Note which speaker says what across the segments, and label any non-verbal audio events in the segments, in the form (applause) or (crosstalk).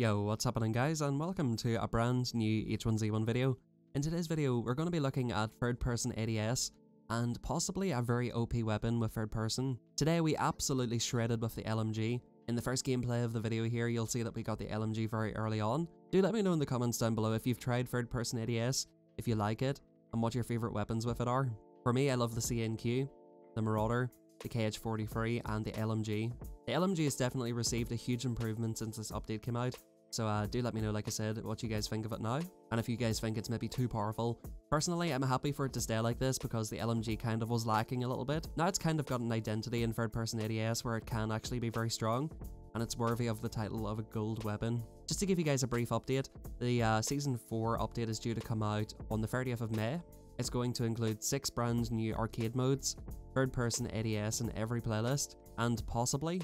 Speaker 1: Yo, what's happening guys and welcome to a brand new H1Z1 video. In today's video we're going to be looking at third person ADS and possibly a very OP weapon with third person. Today we absolutely shredded with the LMG. In the first gameplay of the video here you'll see that we got the LMG very early on. Do let me know in the comments down below if you've tried third person ADS, if you like it, and what your favourite weapons with it are. For me I love the CNQ, the Marauder, the KH-43 and the LMG. The LMG has definitely received a huge improvement since this update came out, so uh, do let me know, like I said, what you guys think of it now. And if you guys think it's maybe too powerful. Personally, I'm happy for it to stay like this because the LMG kind of was lacking a little bit. Now it's kind of got an identity in third person ADS where it can actually be very strong. And it's worthy of the title of a gold weapon. Just to give you guys a brief update, the uh, Season 4 update is due to come out on the 30th of May. It's going to include 6 brand new arcade modes, third person ADS in every playlist, and possibly,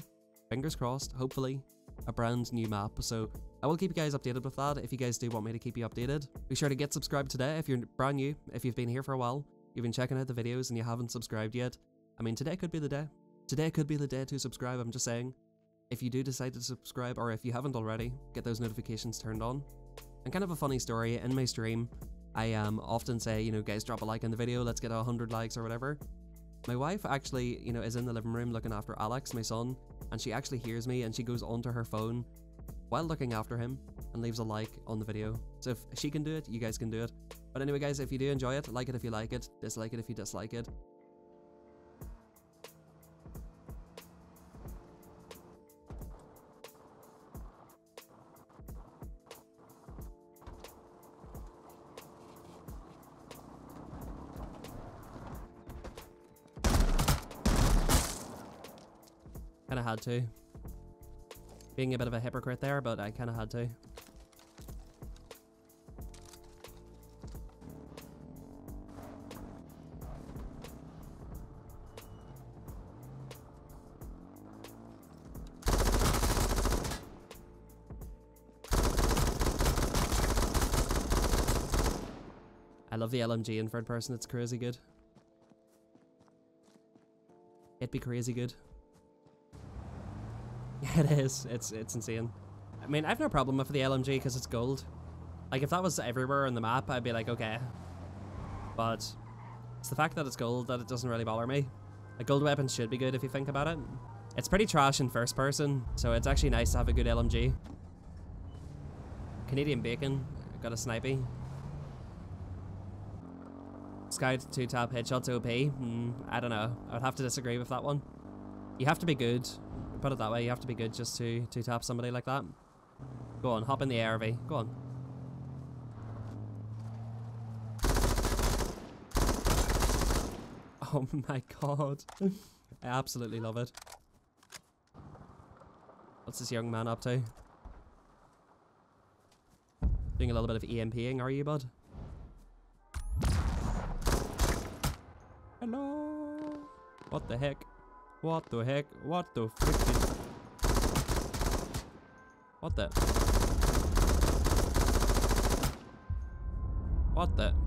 Speaker 1: fingers crossed, hopefully, a brand new map. So I will keep you guys updated with that if you guys do want me to keep you updated. Be sure to get subscribed today if you're brand new, if you've been here for a while, you've been checking out the videos and you haven't subscribed yet. I mean, today could be the day. Today could be the day to subscribe, I'm just saying. If you do decide to subscribe, or if you haven't already, get those notifications turned on. And kind of a funny story, in my stream, I um, often say, you know, guys drop a like in the video, let's get a 100 likes or whatever. My wife actually, you know, is in the living room looking after Alex, my son, and she actually hears me and she goes onto her phone while looking after him and leaves a like on the video. So if she can do it, you guys can do it. But anyway guys, if you do enjoy it, like it if you like it, dislike it if you dislike it. Kinda had to. Being a bit of a hypocrite there, but I kinda had to. I love the LMG in third person, it's crazy good. It'd be crazy good. (laughs) It is. It's it's insane. I mean, I've no problem with the LMG because it's gold. Like, if that was everywhere on the map, I'd be like, okay. But it's the fact that it's gold that it doesn't really bother me. A gold weapon should be good if you think about it. It's pretty trash in first person, so it's actually nice to have a good LMG. Canadian Bacon, got a snipey. Sky 2 tap headshots OP? Mm, I don't know. I would have to disagree with that one. You have to be good. Put it that way, you have to be good just to, to tap somebody like that. Go on, hop in the ARV. Go on. (laughs) Oh my god. I absolutely love it. What's this young man up to? Doing a little bit of EMPing, are you, bud? Hello? What the heck? What the heck? What the freaking... What the... What the...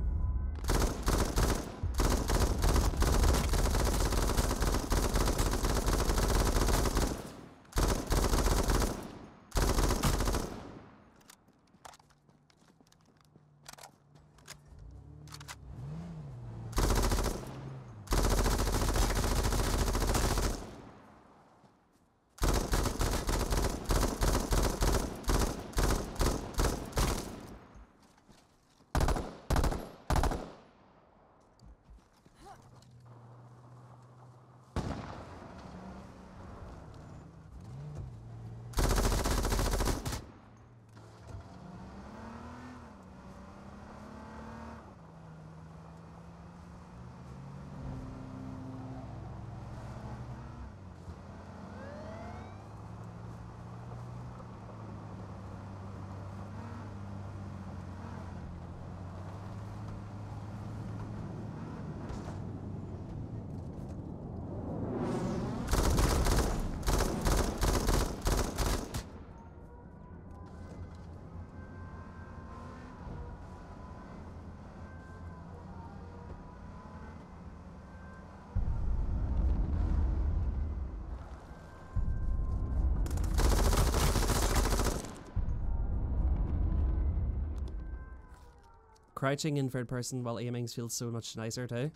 Speaker 1: Crouching in third person while aiming feels so much nicer too.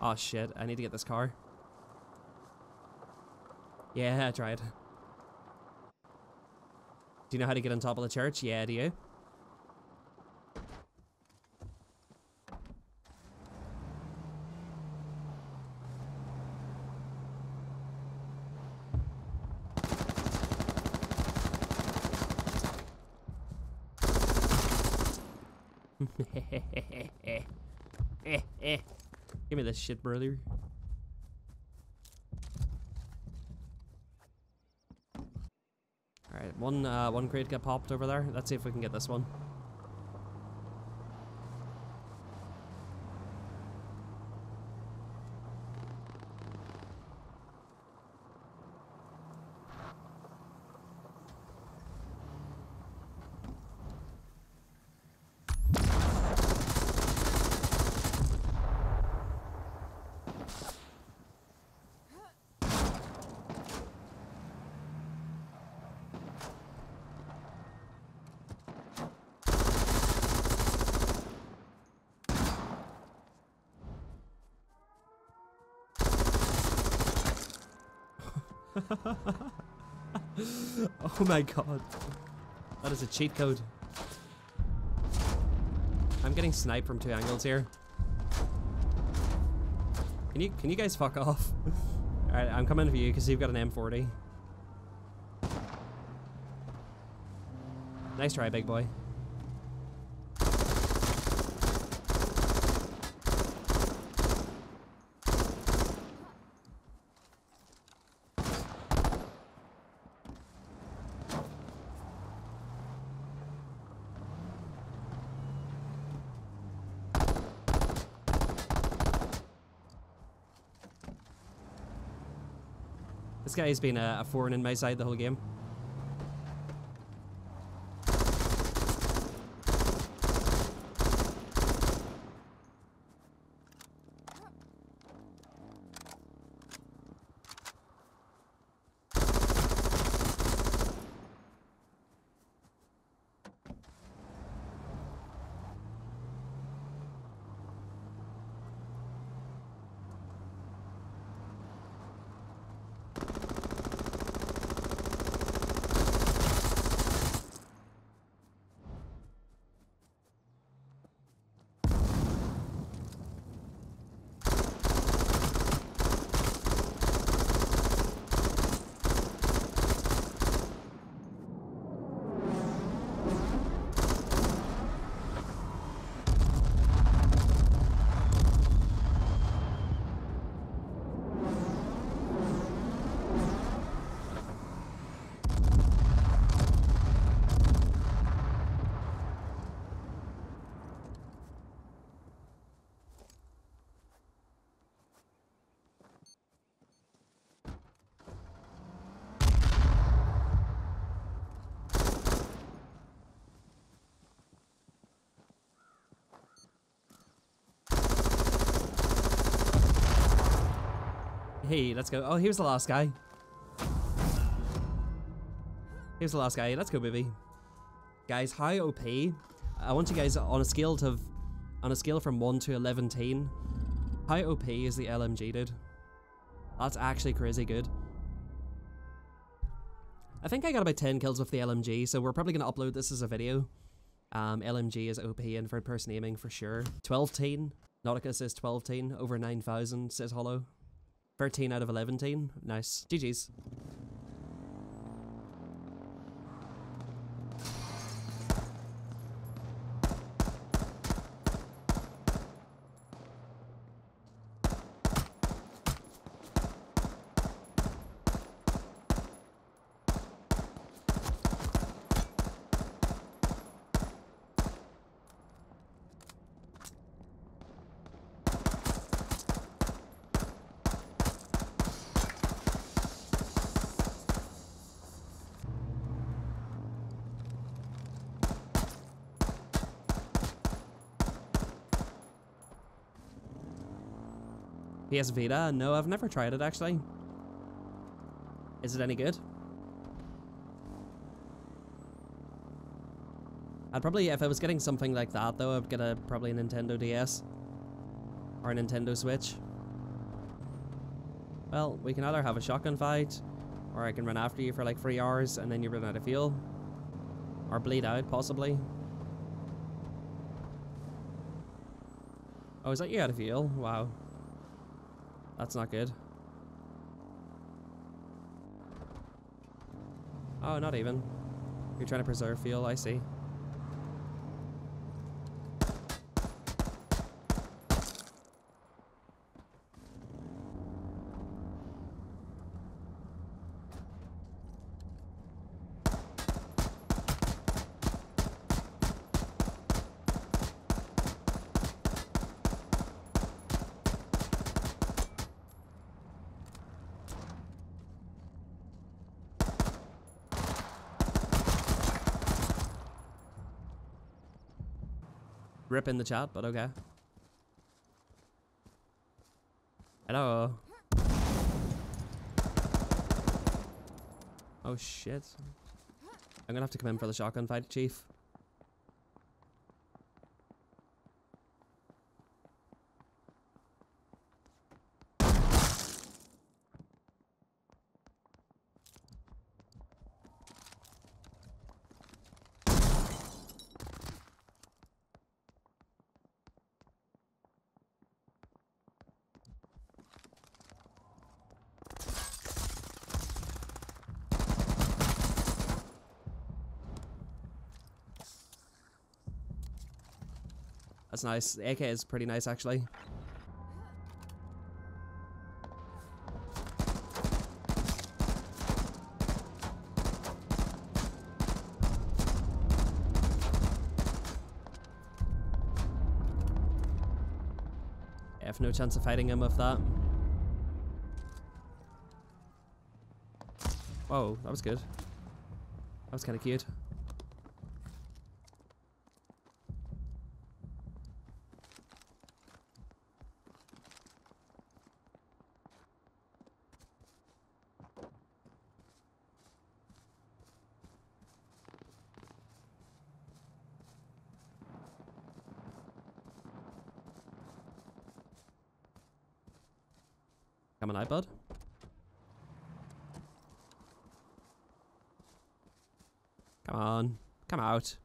Speaker 1: Oh shit, I need to get this car. Yeah, I tried. Do you know how to get on top of the church? Yeah, do you? Give me this shit, brother. Alright, one uh, one crate got popped over there. Let's see if we can get this one. (laughs) oh my god. That is a cheat code. I'm getting sniped from two angles here. Can you can you guys fuck off? (laughs) Alright, I'm coming for you because you've got an M40. Nice try, big boy. This guy's been a, a foreign in my side the whole game. Hey, let's go. Oh, here's the last guy. Here's the last guy. Let's go, baby. Guys, how OP? I want you guys on a scale of, on a scale from 1 to 11 teen, how OP is the LMG, dude? That's actually crazy good. I think I got about 10 kills with the LMG, so we're probably going to upload this as a video. Um, LMG is OP in third person aiming for sure. 12 teen. Nautica says 12 teen. Over 9,000 says Hollow. 13 out of 11 teen. Nice. GG's. PS Vita? No, I've never tried it actually. Is it any good? I'd probably, if I was getting something like that though, I'd get a probably a Nintendo DS. Or a Nintendo Switch. Well, we can either have a shotgun fight, or I can run after you for like three hours and then you run out of fuel. Or bleed out, possibly. Oh, is that you out of fuel? Wow. That's not good. Oh, not even. You're trying to preserve fuel, I see. Rip in the chat, but okay. Hello. Oh shit. I'm gonna have to come in for the shotgun fight, chief. That's nice. The AK is pretty nice, actually. I have no chance of fighting him with that. Whoa, that was good. That was kind of cute. Coming out, bud. Come on. Come out.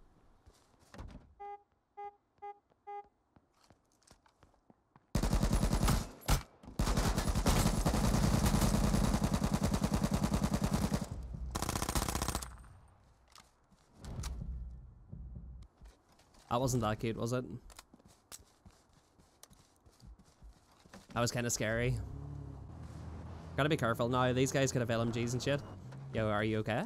Speaker 1: That wasn't that cute, was it? That was kind of scary. Gotta be careful now. These guys could have LMGs and shit. Yo, are you okay?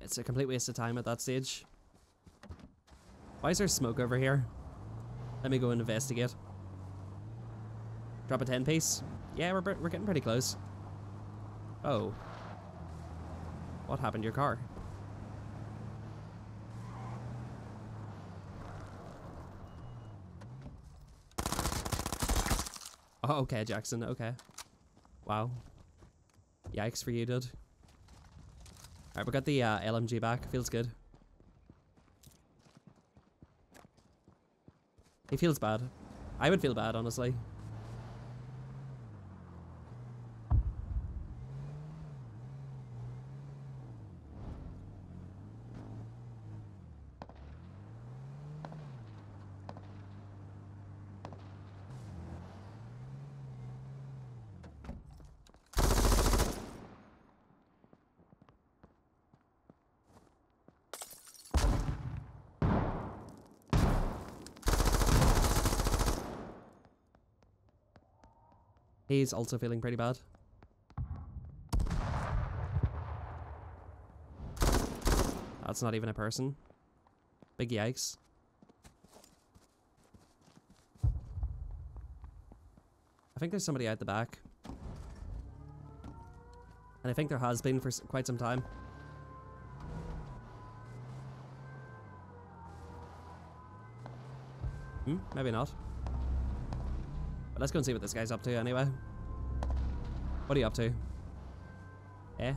Speaker 1: It's a complete waste of time at that stage. Why is there smoke over here? Let me go and investigate. Drop a 10 piece. Yeah, we're, we're getting pretty close. Oh. What happened to your car? Oh, okay, Jackson. Okay. Wow. Yikes for you, dude. Alright, we got the uh, LMG back. Feels good. He feels bad. I would feel bad, honestly. He's also feeling pretty bad. That's not even a person. Big yikes. I think there's somebody out the back. And I think there has been for quite some time. Hmm, maybe not. But let's go and see what this guy's up to anyway. What are you up to? Eh?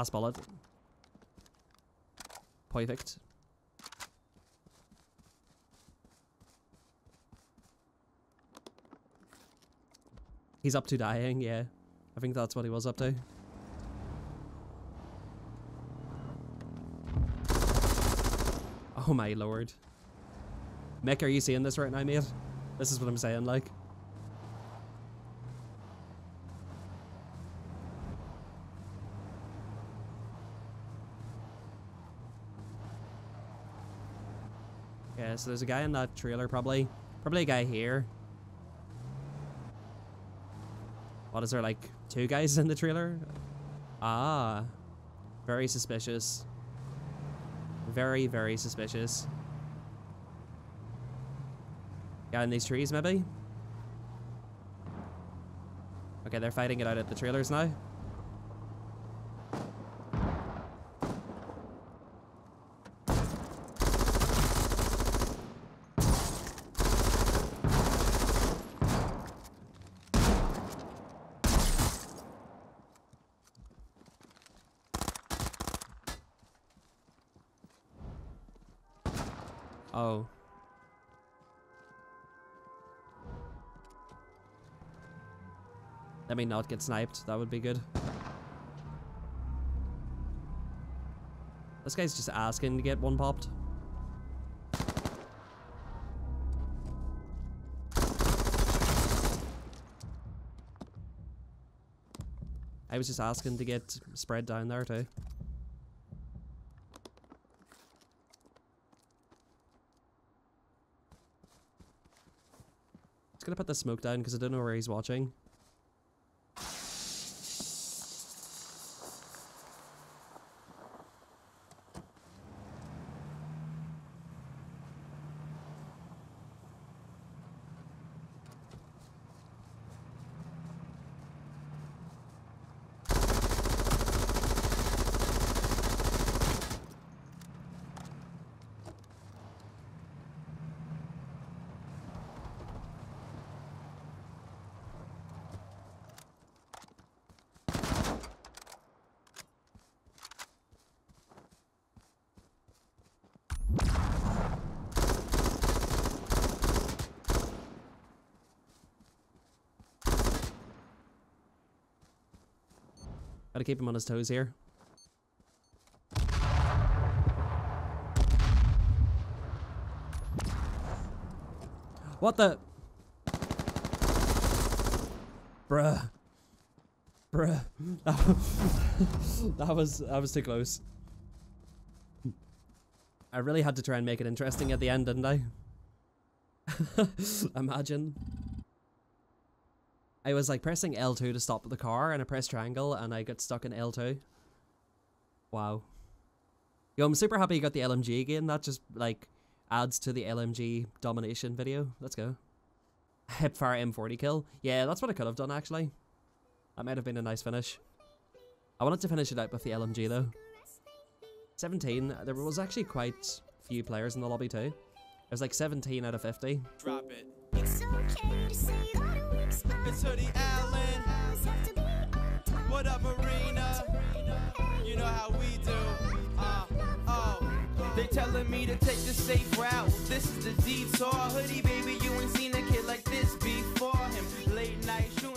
Speaker 1: Last bullet. Perfect. He's up to dying, yeah. I think that's what he was up to. Oh my lord. Mick, are you seeing this right now, mate? This is what I'm saying, like. Yeah, so there's a guy in that trailer, probably. Probably a guy here. What is there, like, two guys in the trailer? Ah. Very suspicious. Very, very suspicious. Guy in these trees, maybe? Okay, they're fighting it out at the trailers now. Oh. Let me not get sniped. That would be good. This guy's just asking to get one popped. I was just asking to get spread down there too. Just gonna put the smoke down because I don't know where he's watching. Gotta keep him on his toes here. What the? Bruh. Bruh. (laughs) that was that was too close. I really had to try and make it interesting at the end, didn't I? (laughs) Imagine. I was like pressing L2 to stop the car and I pressed triangle and I got stuck in L2. Wow. Yo, I'm super happy you got the LMG again. That just like adds to the LMG domination video. Let's go. Hipfire M40 kill. Yeah, that's what I could have done actually. That might have been a nice finish. I wanted to finish it out with the LMG though. 17. There was actually quite few players in the lobby too. There's like 17 out of 50.
Speaker 2: Drop it. It's Hoodie Allen. What up, Marina? You know how we do. Uh, oh. They telling me to take the safe route. This is the detour. Hoodie, baby, you ain't seen a kid like this before him. Late night shooting.